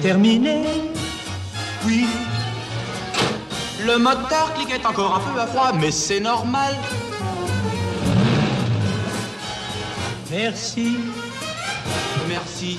terminé. Oui. Le moteur cliquait encore un peu à froid, mais c'est normal. Merci. Merci.